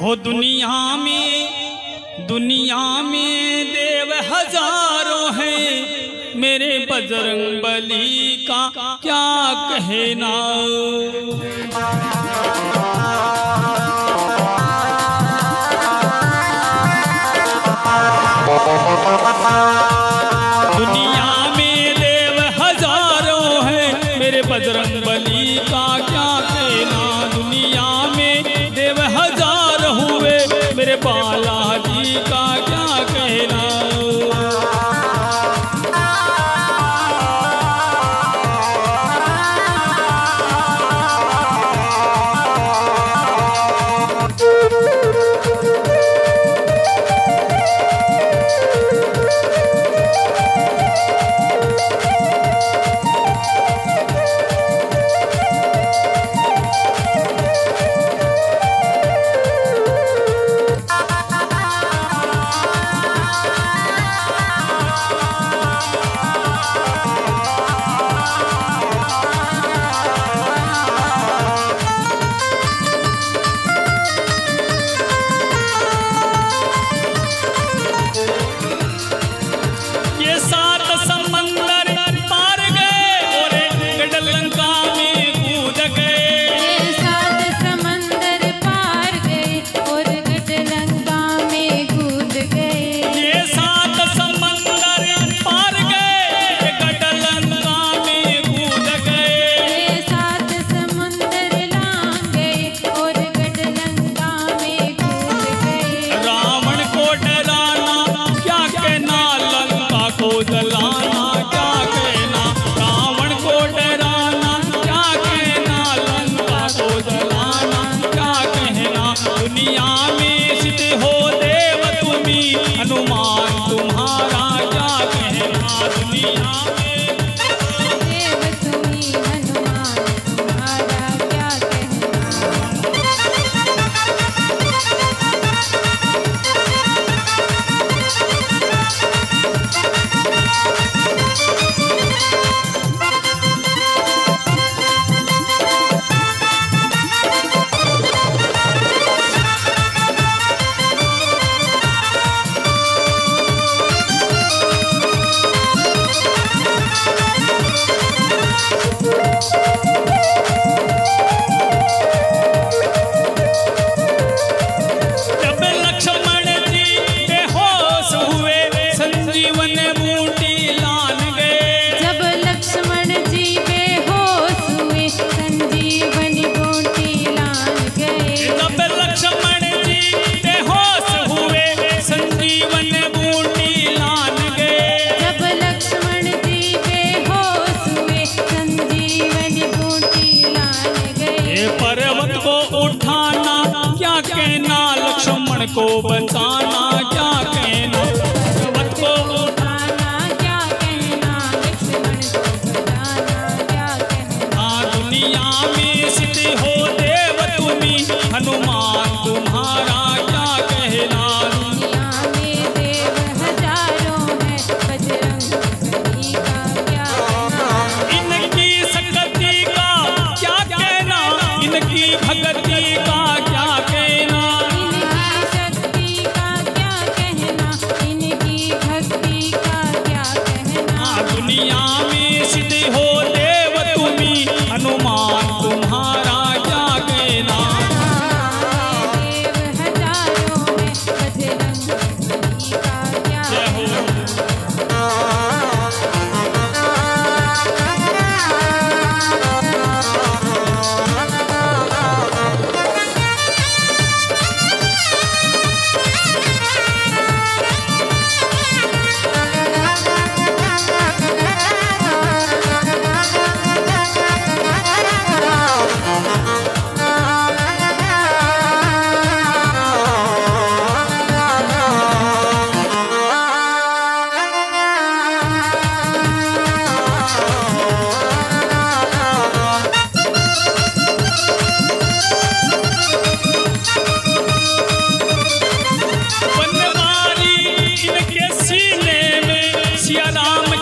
हो दुनिया में दुनिया में देव हज़ारों हैं। मेरे बजरंग बली का क्या कहना? दुनिया में देव हज़ारों हैं। मेरे बजरंग बली को बताना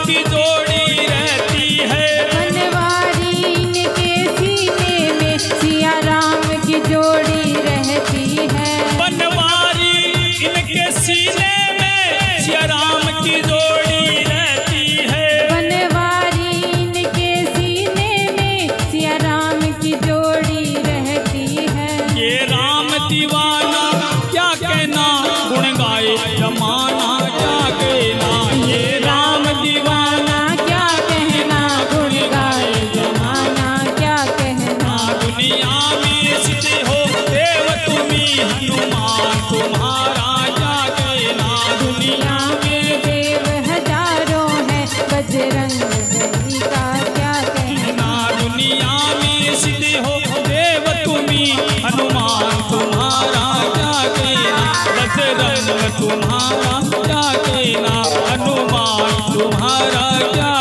की जोड़ी रहती है। बनवारी इनके सीने में सिया राम की जोड़ी रहती है। बनवारी इनके सीने में सिया राम की जोड़ी रहती है। बनवारी इनके सीने में सिया राम की जोड़ी रहती है। ये राम दीवार तुम्हारा क्या हनुमान तुम्हारा क्या